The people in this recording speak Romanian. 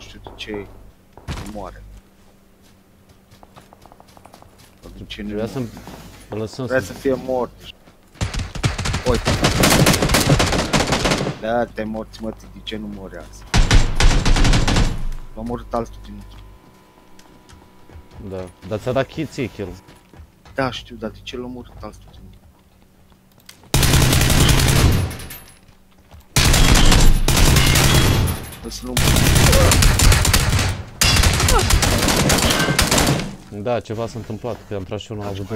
nu știu de ce nu moare. Sau De ce nu Trebuia să îl lăsăm Vrea să... să fie mort. Uite. Da, te-ai morți, mă, de ce nu mori azi? L-a omorât altul din... Da. Dar ți-a dat kill, ție kill. Da, știu, dar de ce l-a omorât altul din... să nu Da, ceva s-a întâmplat, că am tras și unul la avut